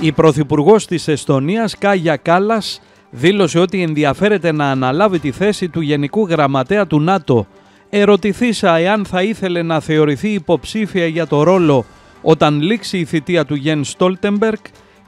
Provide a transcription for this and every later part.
Η Πρωθυπουργός της Εστονίας, Κάγια Κάλλας, δήλωσε ότι ενδιαφέρεται να αναλάβει τη θέση του Γενικού Γραμματέα του ΝΑΤΟ. Ερωτηθήσα εάν θα ήθελε να θεωρηθεί υποψήφια για το ρόλο όταν λήξει η θητεία του Γεν Στόλτεμπεργκ,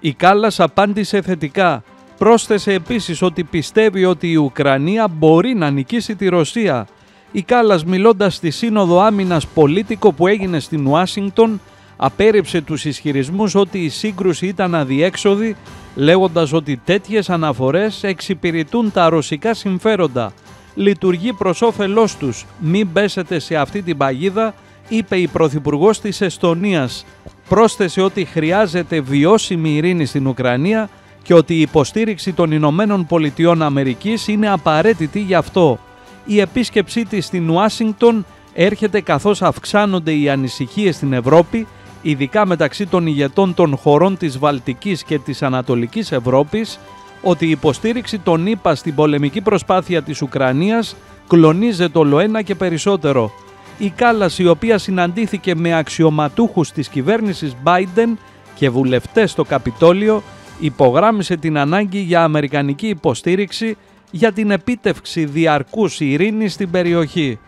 η Κάλλας απάντησε θετικά. Πρόσθεσε επίσης ότι πιστεύει ότι η Ουκρανία μπορεί να νικήσει τη Ρωσία. Η Κάλλας μιλώντας στη Σύνοδο Άμυνας Πολίτικο που έγινε στην Ουάσιγκτον απέρριψε τους ισχυρισμούς ότι η σύγκρουση ήταν αδιέξοδη λέγοντας ότι τέτοιες αναφορές εξυπηρετούν τα ρωσικά συμφέροντα. Λειτουργεί προς όφελός τους. Μην πέσετε σε αυτή την παγίδα, είπε η Πρωθυπουργός της Εστονίας. Πρόσθεσε ότι χρειάζεται βιώσιμη ειρήνη στην Ουκρανία και ότι η υποστήριξη των Ηνωμένων Πολιτειών Αμερικής είναι απαραίτητη γι' αυτό. Η επίσκεψή της στην Ουάσιγκτον έρχεται καθώς αυξάνονται οι ανησυχίες στην Ευρώπη ειδικά μεταξύ των ηγετών των χωρών της Βαλτικής και της Ανατολικής Ευρώπης, ότι η υποστήριξη των ΗΠΑ στην πολεμική προσπάθεια της Ουκρανίας κλονίζεται όλο ένα και περισσότερο. Η κάλαση η οποία συναντήθηκε με αξιωματούχους της κυβέρνησης Biden και βουλευτές στο Καπιτόλιο υπογράμμισε την ανάγκη για αμερικανική υποστήριξη για την επίτευξη διαρκούς ειρήνης στην περιοχή.